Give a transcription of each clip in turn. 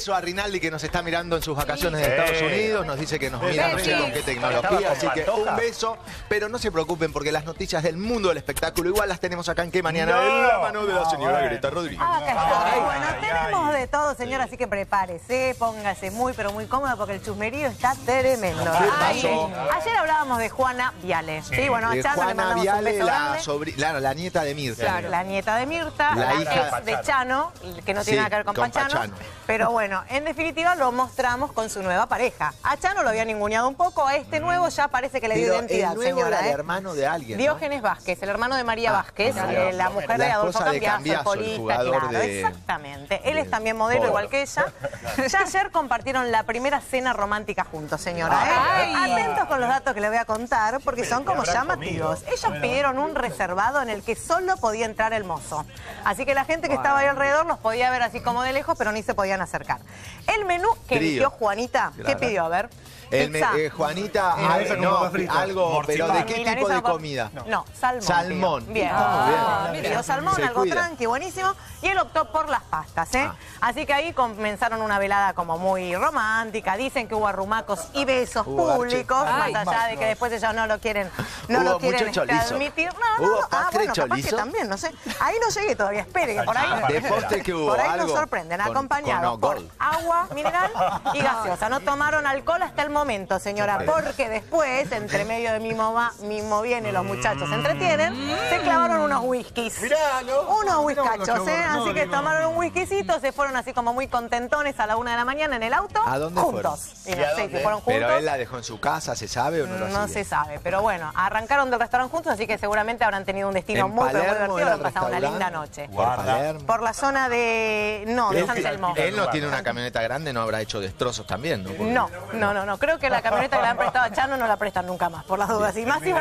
beso a Rinaldi que nos está mirando en sus vacaciones de Sí. Estados Unidos. Nos dice que nos mira no sé con qué tecnología. Así que un beso. Pero no se preocupen porque las noticias del mundo del espectáculo igual las tenemos acá en qué mañana. No. En la mano de la Ah, señora bueno. Greta Rodríguez. Ah, acá está. Ay, bueno, ay, tenemos ay. de todo, señora, así que prepárese, póngase muy, pero muy cómoda porque el chusmerío está tremendo. ¿Qué Ay, pasó? ayer hablábamos de Juana Viale. Sí, bueno, a Eh, Chano le Juana mandamos un Viale, beso la, sobri- claro, la nieta de Mirta. Claro, la nieta de Mirta, La la, hija- ex de Chano, que no tiene Sí, nada que ver con, con Pachano, Pachano. Pero bueno, en definitiva lo mostramos con su nueva pareja. A Chano lo había ninguneado un poco, a este nuevo ya parece que le dio Pero identidad, el nuevo señora. era el ¿eh? hermano de alguien. ¿no? Diógenes Vázquez, el hermano de María Ah, Vázquez, eh, la mujer La de Adolfo Cambiaso, el polista, jugador claro, de- exactamente. Él es también modelo Polo. igual que ella. Ya ayer compartieron la primera cena romántica juntos, señora. ¿eh? Ay. Atentos con los datos que le voy a contar porque son como llamativos. Ellos Bueno. pidieron un reservado en el que solo podía entrar el mozo. Así que la gente que estaba ahí alrededor los podía ver así como de lejos, pero ni se podían acercar. El menú que Trío. eligió Juanita, ¿qué pidió? A ver. El me- Pizza. eh, Juanita, Milanesa algo, con no, papas fritas. algo, pero ¿de qué Milanesa tipo de con- comida? No, salmón. Salmón. pidió. Bien. Está muy bien. Ah, pidió salmón, Se algo cuida. tranqui, buenísimo. Y él optó por las pastas, ¿eh? Ah. Así que ahí comenzaron una velada como muy romántica. Dicen que hubo arrumacos y besos Hubo públicos, más allá de que después ellos no lo quieren, no Hubo lo quieren mucho chorizo. admitir. No, no, ¿Hubo no. Ah, postre bueno, capaz que chorizo? también, no sé. Ahí no llegué todavía, espere, que por ahí... De postre que hubo Por ahí algo. nos sorprenden, Con- acompañados con por Ogol. agua mineral y gaseosa. No tomaron alcohol hasta el momento, señora, porque después, entre medio de mimo va, mimo viene, los muchachos se entretienen, se clavaron unos whiskies. Mirá, ¿no? Unos No, whiskachos, ¿eh? Así que tomaron un whiskycito, se fueron así como muy contentones a la una de la mañana en el auto. ¿A dónde juntos. Y no ¿Y a sé, dónde? fueron juntos. Pero él la dejó en su casa, ¿se sabe o no lo No sigue? se sabe, pero bueno, arrancaron del restaurante juntos, así que seguramente habrán tenido un destino ¿En muy, pero muy divertido, habrán pasado una linda noche. Por Guarda. Palermo. Por la zona de... No, de Él, San Telmo. él no tiene una camioneta grande, no habrá hecho destrozos también, ¿no? Porque- No, no, no, no. Creo que la camioneta que le han prestado a Chano no la prestan nunca más, por las dudas. Y más si,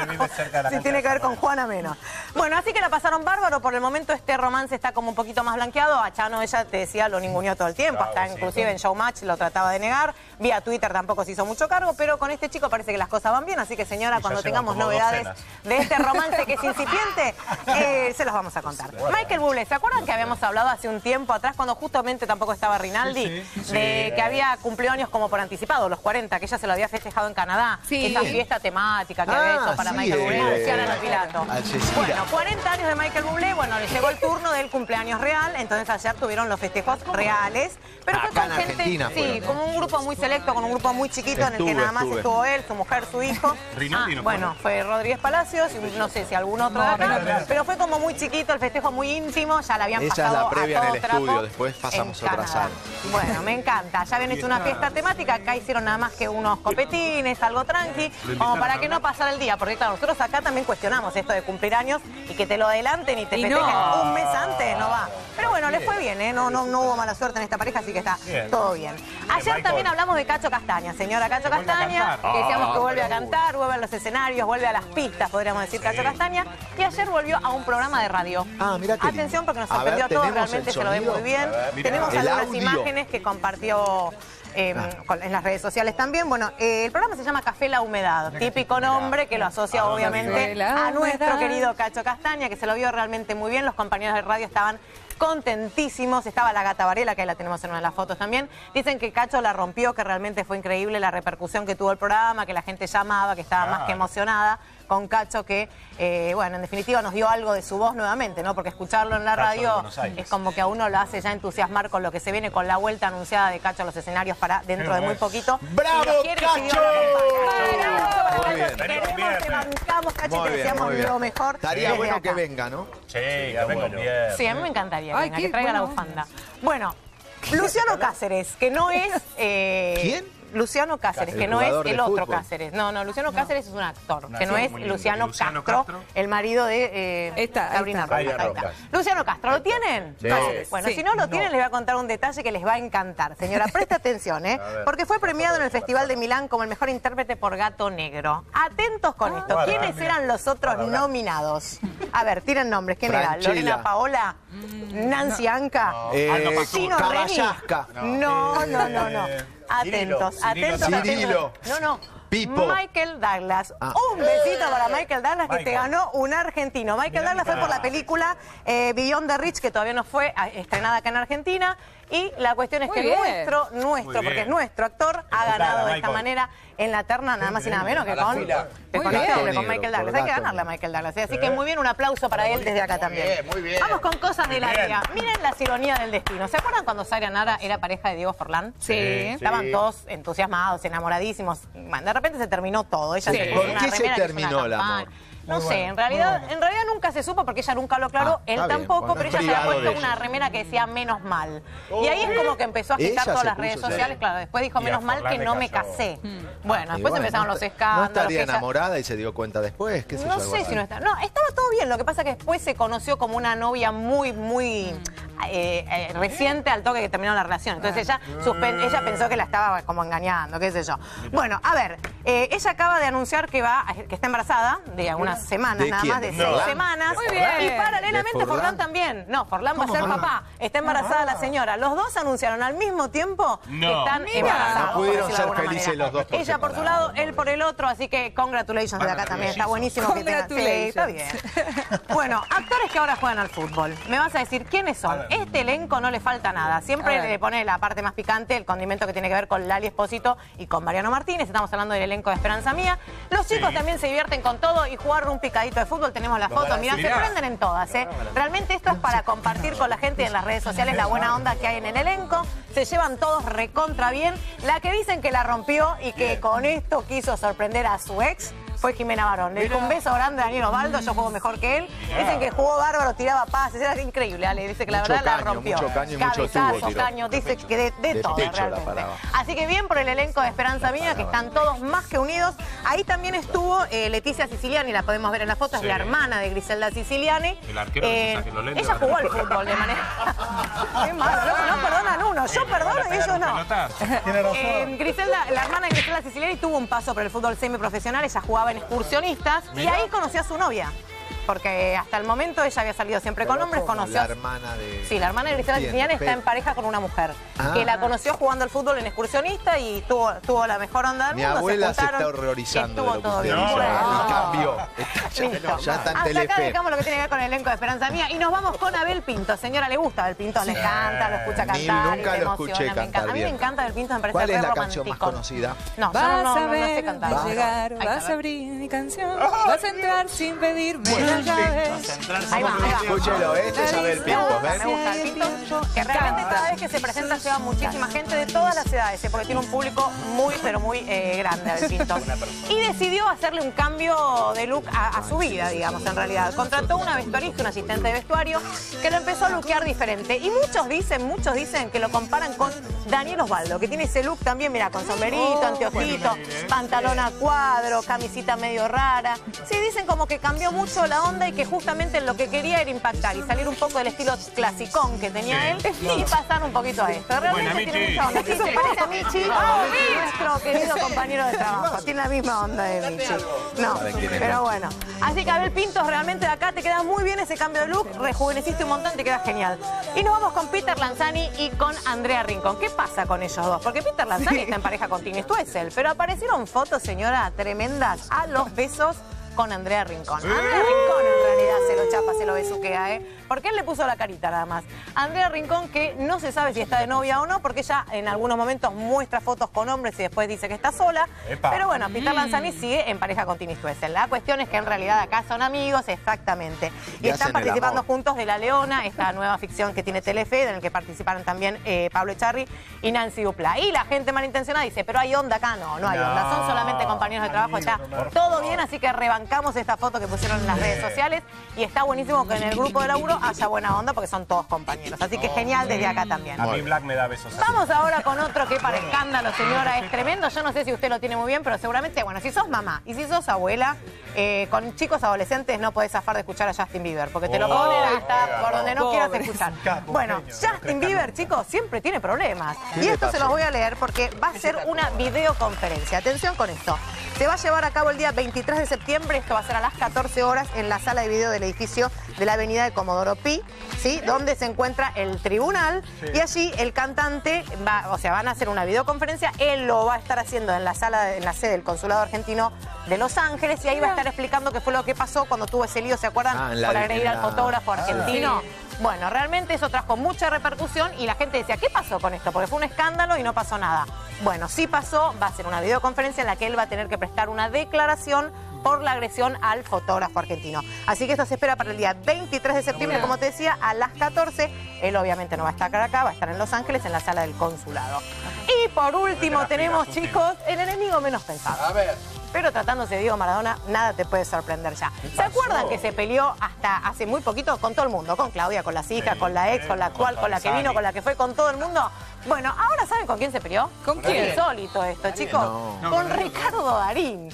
tiene que ver con Juana menos. Bueno, así que la pasaron bárbaro. Por el momento este romance está como un poquito más blanqueado. A Chano ella te decía lo ninguneó todo el tiempo. Claro, Hasta sí. inclusive en Showmatch lo trataba de negar. Vía Twitter tampoco se hizo mucho cargo. Pero con este chico parece que las cosas van bien. Así que señora, cuando tengamos novedades de este romance que es incipiente, eh, se los vamos a contar. Michael Bublé, ¿se acuerdan que habíamos hablado hace un tiempo atrás cuando justamente tampoco estaba Rinaldi? De que había cumplido años como por anticipado, los 40, que ella se lo había festejado en Canadá. Sí. Esa fiesta temática que había Ah, hecho para sí, Michael Bublé, eh, Luciana Lopilato. Algeciras. Bueno, 40 años de Michael Bublé, bueno, le llegó el turno del cumpleaños real, entonces ayer tuvieron los festejos reales. Pero fue con en gente, Argentina sí, fueron, ¿no? como un grupo muy selecto, con un grupo muy chiquito en el que nada más estuve. estuvo él, su mujer, su hijo. Rinaldi Ah, no bueno, fue Rodríguez Palacios y no sé si algún otro de acá, pero fue como muy chiquito, el festejo muy íntimo, ya la habían Esa es pasado la previa a en el trapo estudio, después pasamos otra sala. Bueno, me encanta, ya habían hecho una fiesta temática, acá hicieron nada más que unos copetines, algo tranqui, como para que no pasara el día, porque claro, nosotros acá también cuestionamos esto de cumplir años y que te lo adelanten y te Y festejen no. un mes antes, no va. Pero bueno, le fue bien, ¿eh? no, no, no hubo mala suerte en esta pareja, así que está Bien. todo bien. Ayer también hablamos de Cacho Castaña, señora Cacho Castaña, que decíamos que Ah, vuelve a cantar, vuelve a los escenarios, vuelve a las pistas, podríamos decir, Cacho Castaña, y ayer volvió a un programa de radio. Ah, mira qué. Atención porque nos sorprendió a todos, ¿tenemos realmente se lo ve muy bien. Tenemos algunas imágenes que compartió eh, con- en las redes sociales también. Bueno, eh, el programa se llama Café La Humedad, típico nombre que lo asocia ¿A dónde obviamente a nuestro querido Cacho Castaña, que se lo vio realmente muy bien. Los compañeros de radio estaban contentísimos. Estaba la gata Varela, que ahí la tenemos en una de las fotos también. Dicen que Cacho la rompió, que realmente fue increíble la repercusión que tuvo el programa, que la gente llamaba, que estaba más que emocionada con Cacho, que, eh, bueno, en definitiva nos dio algo de su voz nuevamente, ¿no? Porque escucharlo en la radio es como que a uno lo hace ya entusiasmar con lo que se viene, con la vuelta anunciada de Cacho a los escenarios para dentro de muy poquito. ¡Bravo, lo quiere Cacho! la acompañe. Muy bien. Te queremos, te Viernes. bancamos, Cacho, y Muy te bien, deseamos muy bien. lo mejor. Estaría bueno que venga, ¿no? Sí, que venga un viernes. Sí, a mí me encantaría Ay, venga, que traiga la buena bufanda. Bueno, Luciano Cáceres, que no es... eh, ¿Quién? Luciano Cáceres, que no es el otro fútbol. Cáceres. No, no, Luciano Cáceres es un actor, que no es Luciano, Luciano Castro, Castro. el marido de eh, Sabrina. Rojas. Ahí está. Luciano Castro, ¿lo tienen? Sí. Bueno, Sí. si no lo tienen, les voy a contar un detalle que les va a encantar. Señora, presta atención, ¿eh? Porque fue premiado en el Festival de Milán como el mejor intérprete por Gato Negro. Atentos con esto. Guarda, ¿Quiénes mira. eran los otros nominados? A ver, tiren nombres. ¿Quién era? ¿Lorena Paola? ¿Nancy Anca? Eh. ¿Chino Reni? Caballasca. No, no, no, no. Atentos, Cirilo, atentos, Cirilo. Cirilo. atentos. No, no. Pipo. Michael Douglas. Ah. Un besito para Michael Douglas que te ganó un argentino. Michael Mirá Douglas fue por la película eh, Beyond the Rich, que todavía no fue ah, estrenada acá en Argentina. Y la cuestión es Muy que bien. nuestro, nuestro, porque es nuestro actor, ha ganado de esta manera en la terna, nada más y nada menos que la con, que Muy con este con Michael Douglas. Hay que ganarle a. Michael Douglas. ¿eh? Así que muy bien, un aplauso para él desde acá también. bien, muy bien. Vamos con cosas de la vida. Miren las ironías del destino. ¿Se acuerdan cuando Zaira Nara era pareja de Diego Forlán? Sí. Estaban todos entusiasmados, enamoradísimos. De repente se terminó todo. Ella Sí. se puso ¿Por qué se terminó el amor? No sé, en realidad, en realidad nunca se supo porque ella nunca lo aclaró, Ah, él está bien, tampoco, bueno, pero es ella se había privado puesto de una ellos. remera que decía menos mal. Y ahí es como que empezó a agitar Ella todas se las puso, redes sociales, claro, después dijo Y a menos mal Forlán que le no me cayó. casé. Bueno, Y después bueno, empezaron no los escándalos. ¿No estaría que ella- enamorada y se dio cuenta después? ¿Qué sé no algo sé así? si no está. No, estaba todo bien. Lo que pasa es que después se conoció como una novia muy, muy eh, eh, reciente al toque que terminó la relación. Entonces ella, suspen- ella pensó que la estaba como engañando, qué sé yo. Bueno, a ver, eh, ella acaba de anunciar que va, que está embarazada de algunas semanas, ¿De nada quién? más de ¿De seis Forlán? semanas. Muy bien. Y paralelamente ¿De Forlán? También. No, Forlán va a ser papá. Está embarazada la señora. Los dos anunciaron al mismo tiempo que No. están Mira. embarazados. No pudieron ser felices manera. los dos por Ella por su lado, él por el otro, así que congratulations de acá también. Está buenísimo que tengan. Sí, está bien. Bueno, actores que ahora juegan al fútbol. Me vas a decir quiénes son. Este elenco no le falta nada. Siempre le pone la parte más picante, el condimento que tiene que ver con Lali Espósito y con Mariano Martínez. Estamos hablando del elenco de Esperanza Mía. Los chicos también se divierten con todo y jugar un picadito de fútbol. Tenemos la foto. Mirá, se prenden en todas. ¿eh? Realmente esto es para compartir con la gente en las redes sociales la buena onda que hay en el elenco. Se llevan todos recontra bien. La que dicen que la rompió y que con esto quiso sorprender a su ex fue Jimena Barón. Le dijo un beso grande a Daniel Osvaldo, yo juego mejor que él. Dicen que jugó bárbaro, tiraba pases, era increíble, Ale. Dice que la Mucho verdad la rompió. mucho caño y mucho Cabezazo, tubo tiró. caño, dice que de, de De todo realmente. Así que bien por el elenco de Esperanza Mía, que están todos más que unidos. Ahí también estuvo eh, Leticia Siciliani, la podemos ver en la foto, es Sí. la hermana de Griselda Siciliani. El arquero que lentes, ella jugó al fútbol de manera... Malo, no, no perdonan uno, yo perdono y ellos no. Eh, Griselda, la hermana de Griselda Siciliani tuvo un paso por el fútbol semiprofesional, ella jugaba excursionistas y ahí conoció a su novia. Porque hasta el momento ella había salido siempre con hombres, ¿cómo? conoció... La hermana de... Sí, la hermana de No Siciliani entiendo, está en pareja con una mujer Ah. que la conoció jugando al fútbol en excursionista y tuvo, tuvo la mejor onda del Mi mundo. abuela se, juntaron, está horrorizando Estuvo de lo que todo usted dice. Y cambió. Listo. Ya está en Hasta acá dejamos lo que tiene que ver con el elenco de Esperanza Mía y nos vamos con Abel Pinto. Señora, ¿le gusta Abel Pinto? Le encanta, lo escucha A mí cantar. y nunca se lo emociona, escuché encanta. cantar A mí me encanta Abel Pinto, me parece ¿Cuál es la canción más conocida? No, yo Vas no, no, a no, no sé cantar. vas a llegar, Ahí vas está. a abrir mi canción, vas a entrar sin pedirme llave. Ahí va, ahí va. Escúchelo, este es Abel Me Pinto, gusta, ¿ven? me gusta el Pinto, que realmente cada vez que se presenta lleva muchísima gente de todas las edades, ¿eh? porque tiene un público muy, pero muy eh, grande Abel Pinto. Y decidió hacerle un cambio de look a, a su vida, digamos, en realidad. Contrató una vestuarista, un asistente de vestuario, que lo empezó a luquear diferente. Y muchos dicen, muchos dicen que lo comparan con Daniel Osvaldo, que tiene ese look también, mira, con sombrerito, anteojito, pantalón a cuadro, camisita medio rara. Sí, dicen como que cambió mucho la onda y que justamente lo que quería era impactar y salir un poco del estilo clasicón que tenía él y pasar un poquito a esto. Realmente Buena, tiene mucha onda. Sí, se parece a Michi, nuestro querido compañero de trabajo. Tiene la misma onda de Michi. No, pero bueno. Así que Abel Pintos, realmente de acá te queda muy bien ese cambio de look, rejuveneciste un montón, te queda genial. Y nos vamos con Peter Lanzani y con Andrea Rincón. ¿Qué pasa con ellos dos? Porque Peter Lanzani está en pareja con Tini Stuessel, pero aparecieron fotos, señora, tremendas a los besos con Andrea Rincón. Andrea Rincón realidad se lo chapa, se lo besuquea, ¿eh? Porque él le puso la carita nada más. Andrea Rincón que no se sabe si está de novia o no, porque ella en algunos momentos muestra fotos con hombres y después dice que está sola. Epa. Pero bueno, Peter Lanzani sigue en pareja con Tini Stuessel. La cuestión es que en realidad acá son amigos, exactamente. Y, Y están participando juntos de La Leona, esta nueva ficción que tiene Telefe, en el que participaron también eh, Pablo Echarri y Nancy Dupla. Y la gente malintencionada dice, pero hay onda acá, no, no hay onda, son solamente compañeros de trabajo, está todo bien, así que rebancamos esta foto que pusieron en las redes sociales y está buenísimo que en el grupo de laburo haya buena onda porque son todos compañeros. Así que genial desde acá también. A mí Black me da besos así. Vamos ahora con otro que para escándalo, señora, es tremendo. Yo no sé si usted lo tiene muy bien, pero seguramente, bueno, si sos mamá y si sos abuela, eh, con chicos adolescentes no podés zafar de escuchar a Justin Bieber, porque te lo Oh, ponen hasta por donde no quieras escuchar. Bueno, Justin Bieber, chicos, siempre tiene problemas. ¿Qué Y esto se los voy a leer porque va a ser una videoconferencia. Atención con esto. Se va a llevar a cabo el día 23 de septiembre, esto va a ser a las 14 horas en la sala de video del edificio de la avenida de Comodoro Pi, ¿sí? donde se encuentra el tribunal y allí el cantante va, o sea, van a hacer una videoconferencia, él lo va a estar haciendo en la sala, en la sede del Consulado Argentino de Los Ángeles y ahí va a estar explicando qué fue lo que pasó cuando tuvo ese lío, ¿se acuerdan? Ah, la- Por agredir en al fotógrafo Ah, argentino. Bueno, realmente eso trajo mucha repercusión y la gente decía, ¿qué pasó con esto? Porque fue un escándalo y no pasó nada. Bueno, sí pasó, va a ser una videoconferencia en la que él va a tener que prestar una declaración por la agresión al fotógrafo argentino. Así que esto se espera para el día 23 de septiembre, como te decía, a las 14. Él obviamente no va a estar acá, va a estar en Los Ángeles, en la sala del consulado. Y por último tenemos, chicos, el enemigo menos pensado. A ver. Pero tratándose de Diego Maradona, nada te puede sorprender ya. ¿Se acuerdan que se peleó hasta hace muy poquito con todo el mundo? Con Claudia, con las hijas, con la ex, con la actual, con la que vino, con la que fue, con todo el mundo. Bueno, ahora ¿saben con quién se peleó? ¿Con quién? Es insólito esto, chicos. No. Con Ricardo Darín. No,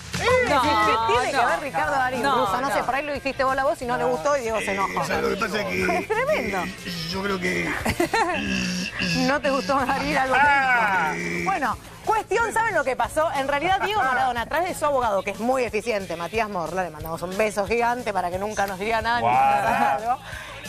¿Qué tiene que no, ver Ricardo Darín, no, Ruso? No, sé, por ahí lo dijiste vos la voz y no le gustó y Diego se enojó. ¿Sabes lo que pasa? Que, Es tremendo. que yo creo que ¿No te gustó Darín algo que dijo? Bueno, cuestión, ¿saben lo que pasó? En realidad Diego Maradona, a través de su abogado, que es muy eficiente, Matías Morla, le mandamos un beso gigante para que nunca nos diga nada ni nada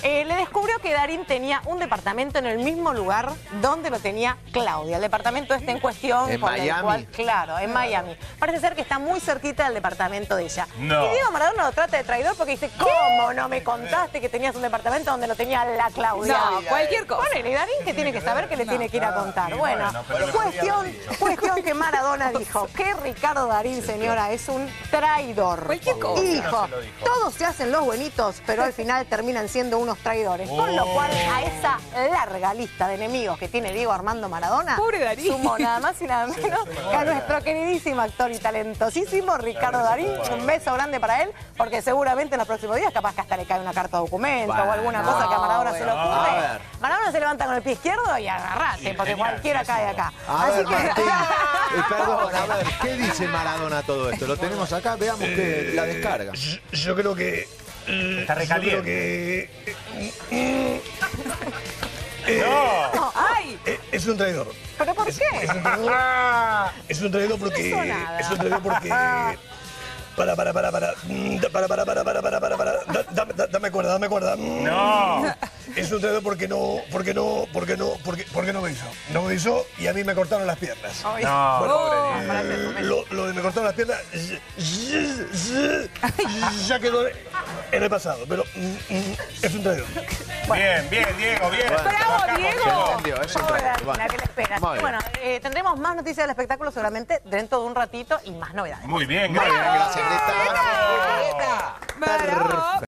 eh, le descubrió que Darín tenía un departamento en el mismo lugar donde lo tenía Claudia. El departamento este en cuestión. ¿En por el cual- claro, en Miami. Parece ser que está muy cerquita del departamento de ella. No. Y Diego Maradona lo trata de traidor porque dice, ¿cómo no me contaste que tenías un departamento donde lo tenía la Claudia? No, cualquier cosa. Ponele, y Darín que tiene que saber que le tiene que ir a contar. Sí, bueno, bueno, cuestión, cuestión que Maradona dijo que Ricardo Darín, señora, es un traidor. Cualquier cosa. Y dijo. todos se hacen los buenitos, pero al final terminan siendo unos traidores. Con lo cual, a esa larga lista de enemigos que tiene Diego Armando Maradona, Pobre Darín. sumó nada más y nada menos que a nuestro queridísimo actor y talentosísimo Ricardo Darín. Un beso grande para él, porque seguramente en los próximos días capaz que hasta le cae una carta de documento o alguna cosa que a Maradona se le ocurre. Maradona se levanta con el pie izquierdo y agarrate, porque genial, cualquiera sí, cae eso. acá. A Así ver, que... Martín. eh, perdón, a ver, ¿qué dice Maradona todo esto? Lo tenemos acá, veamos que la descarga. yo, yo creo que Está yo creo recaliente. que No. No, ¡Ay! eh, es un traidor. ¿Pero por qué? Es un traidor porque No hizo nada. es un traidor porque para para para para mm, para para para para para para para Da- dame da- dame cuerda dame cuerda Mm. No. Es un traidor porque no porque no porque no porque porque no me hizo no me hizo y a mí me cortaron las piernas Ay, No, Bueno, pobre Oh. Que tome. lo, lo de me cortaron las piernas ya quedó en el pasado pero mm, mm, es un traidor Bien, bien, Diego, bien. Bueno. ¡Bravo, Diego! Entendió, es un Pobre traidor. Darín, ¿a ¿qué le esperas? Muy bien. Bueno, eh, tendremos más noticias del espectáculo seguramente dentro de un ratito y más novedades. Muy bien, Muy bien, gracias. gracias, Greta. ¡Bravo!